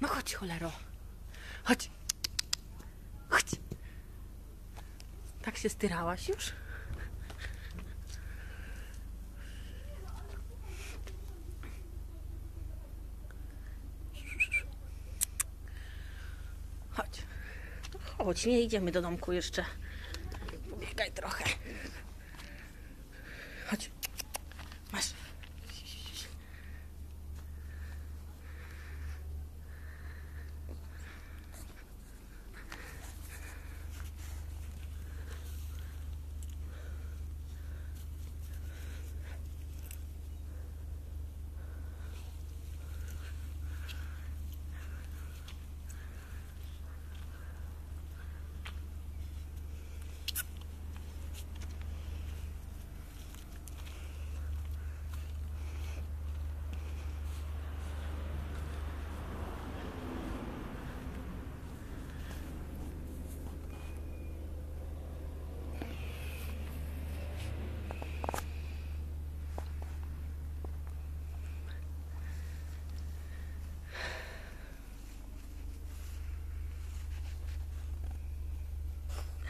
No chodź, cholero. Chodź. Chodź. Tak się styrałaś już? Chodź. Chodź, nie idziemy do domku jeszcze. Pobiegaj trochę. Chodź. Masz.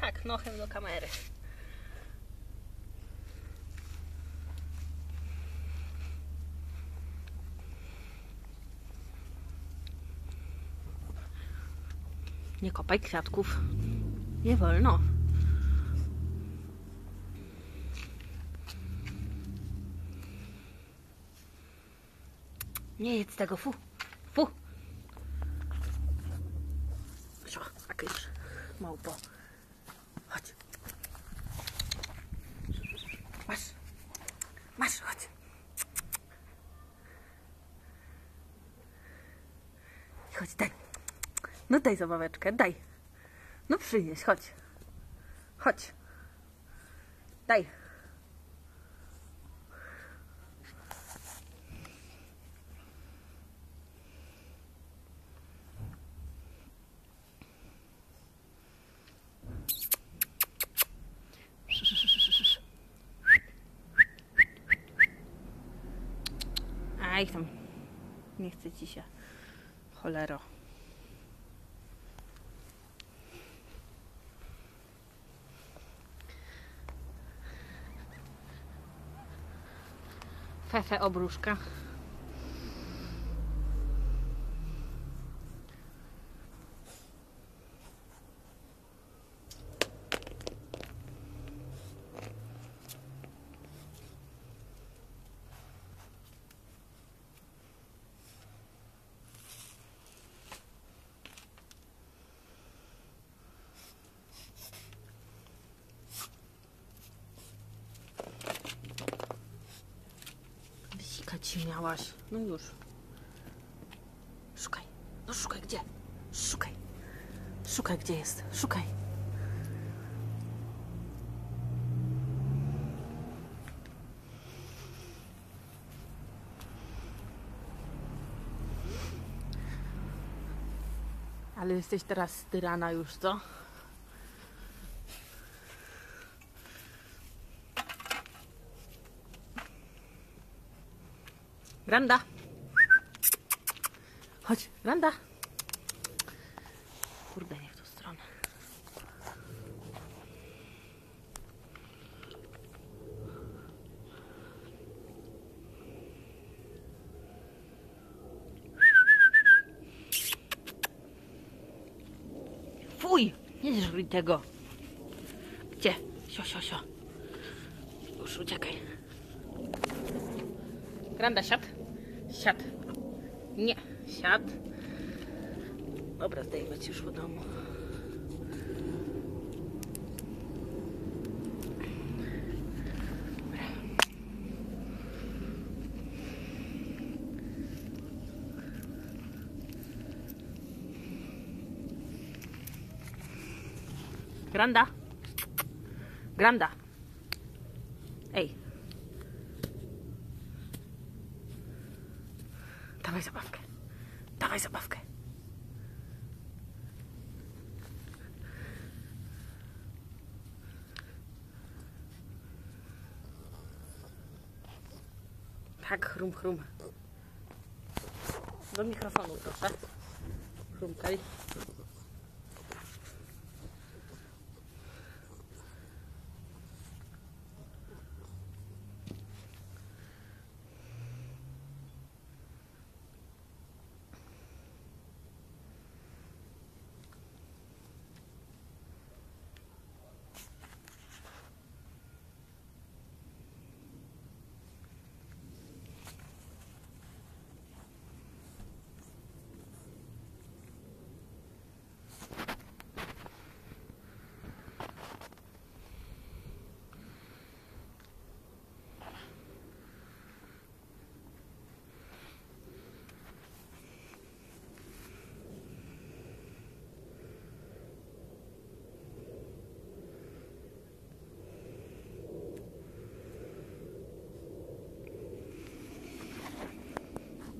Tak, nochem do kamery. Nie kopaj kwiatków. Nie wolno. Nie jedz tego, fu. Fu. Co, jakieś małpo. Chodź. Masz. Masz, chodź. Chodź, daj. No daj zabaweczkę, daj. No przynieś, chodź. Chodź. Daj. Aj tam. Nie chce ci się. Cholero. Fefe obruszka. Się miałaś. No już. Szukaj. No szukaj gdzie? Szukaj. Szukaj gdzie jest. Szukaj. Ale jesteś teraz styrana już, co? Randa. Chodź, Randa. Kurde, nie w tą stronę. Fuj, nie żryj tego. Gdzie? Sio, sio, sio. Już uciekaj. Granda, siad. Siad. Nie, siad. Dobra, zdejmę ci już do domu. Granda. Granda. Dawaj zabawkę. Dawaj zabawkę. Tak, chrum, chrum. Do mikrofonu proszę.